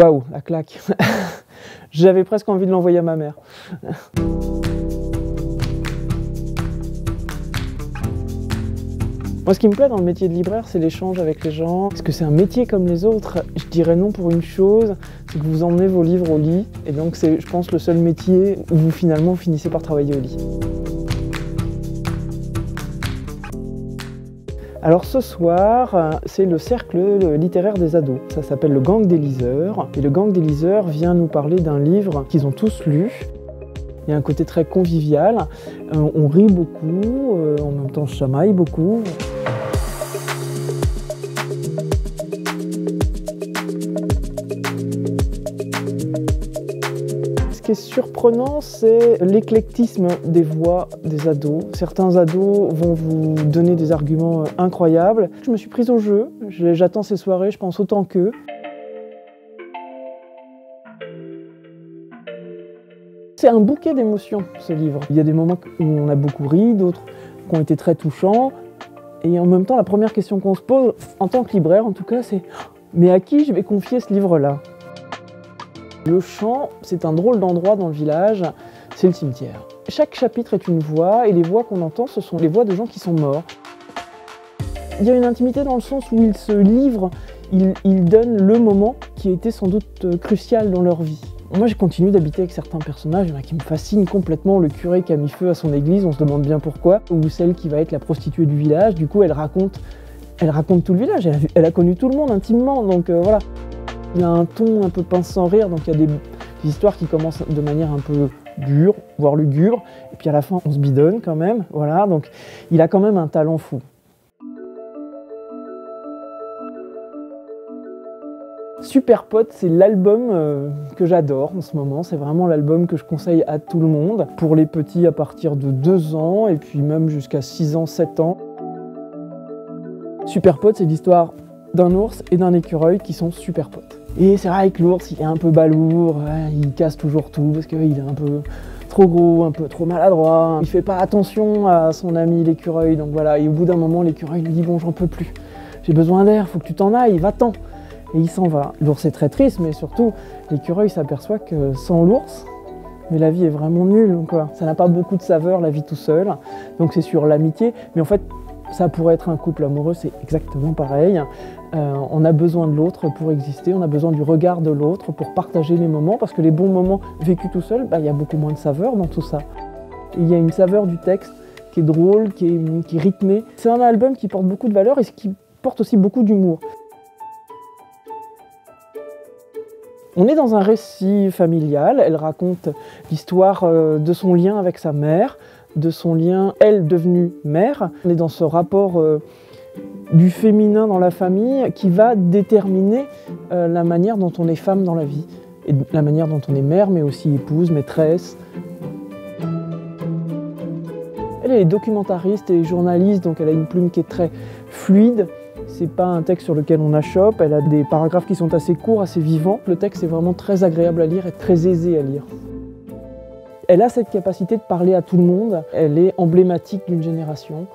Waouh, la claque J'avais presque envie de l'envoyer à ma mère. Moi, ce qui me plaît dans le métier de libraire, c'est l'échange avec les gens. Est-ce que c'est un métier comme les autres? Je dirais non pour une chose, c'est que vous emmenez vos livres au lit. Et donc, c'est, je pense, le seul métier où vous finalement finissez par travailler au lit. Alors ce soir, c'est le cercle littéraire des ados. Ça s'appelle le Gang des liseurs. Et le Gang des liseurs vient nous parler d'un livre qu'ils ont tous lu. Il y a un côté très convivial. Euh, on rit beaucoup, euh, en même temps on chamaille beaucoup. Surprenant, c'est l'éclectisme des voix des ados. Certains ados vont vous donner des arguments euh, incroyables. Je me suis prise au jeu, j'attends ces soirées, je pense autant qu'eux. C'est un bouquet d'émotions, ce livre. Il y a des moments où on a beaucoup ri, d'autres qui ont été très touchants. Et en même temps, la première question qu'on se pose, en tant que libraire en tout cas, c'est mais à qui je vais confier ce livre-là? Le champ, c'est un drôle d'endroit dans le village, c'est le cimetière. Chaque chapitre est une voix, et les voix qu'on entend, ce sont les voix de gens qui sont morts. Il y a une intimité dans le sens où ils se livrent, ils, donnent le moment qui été sans doute euh, crucial dans leur vie. Moi, j'ai continué d'habiter avec certains personnages, il y en qui me fascinent complètement. Le curé qui a mis feu à son église, on se demande bien pourquoi. Ou celle qui va être la prostituée du village, du coup, elle raconte, elle raconte tout le village, elle a, connu tout le monde intimement, donc euh, voilà. Il a un ton un peu pince sans rire, donc il y a des, histoires qui commencent de manière un peu dure, voire lugubre, et puis à la fin on se bidonne quand même, voilà, donc il a quand même un talent fou. Super Pote, c'est l'album euh, que j'adore en ce moment. C'est vraiment l'album que je conseille à tout le monde. Pour les petits à partir de 2 ans et puis même jusqu'à 6 ans, 7 ans. Super Pote, c'est l'histoire d'un ours et d'un écureuil qui sont super potes. Et c'est vrai que l'ours, il est un peu balourd, il casse toujours tout parce qu'il est un peu trop gros, un peu trop maladroit. Il fait pas attention à son ami l'écureuil, donc voilà. Et au bout d'un moment, l'écureuil lui dit Bon, j'en peux plus, j'ai besoin d'air, faut que tu t'en ailles, va-t'en. Et il s'en va. L'ours est très triste, mais surtout, l'écureuil s'aperçoit que sans l'ours, mais la vie est vraiment nulle. Ça n'a pas beaucoup de saveur, la vie tout seul. Donc c'est sur l'amitié. Mais en fait, ça pourrait être un couple amoureux, c'est exactement pareil. Euh, on a besoin de l'autre pour exister, on a besoin du regard de l'autre pour partager les moments, parce que les bons moments vécus tout seul, bah, il y a beaucoup moins de saveur dans tout ça. Il y a une saveur du texte qui est drôle, qui est, qui est rythmée. C'est un album qui porte beaucoup de valeur et qui porte aussi beaucoup d'humour. On est dans un récit familial, elle raconte l'histoire euh, de son lien avec sa mère, de son lien, elle devenue mère. On est dans ce rapport euh, du féminin dans la famille qui va déterminer euh, la manière dont on est femme dans la vie, et la manière dont on est mère, mais aussi épouse, maîtresse. Elle est documentariste et journaliste, donc elle a une plume qui est très fluide. C'est pas un texte sur lequel on achoppe, elle a des paragraphes qui sont assez courts, assez vivants. Le texte est vraiment très agréable à lire et très aisé à lire. Elle a cette capacité de parler à tout le monde, elle est emblématique d'une génération.